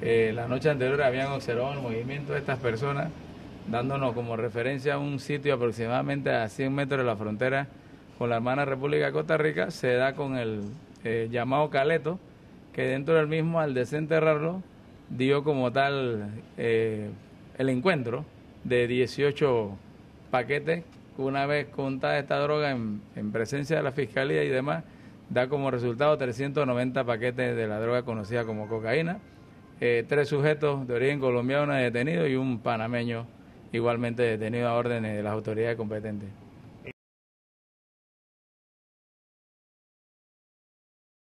Eh, la noche anterior habían observado el movimiento de estas personas, dándonos como referencia un sitio aproximadamente a 100 metros de la frontera con la hermana República de Costa Rica, se da con el eh, llamado Caleto, que dentro del mismo, al desenterrarlo, dio como tal eh, el encuentro de 18 paquetes. Una vez contada esta droga en, presencia de la fiscalía y demás, da como resultado 390 paquetes de la droga conocida como cocaína. Eh, tres sujetos de origen colombiano detenidos y un panameño igualmente detenido a órdenes de las autoridades competentes.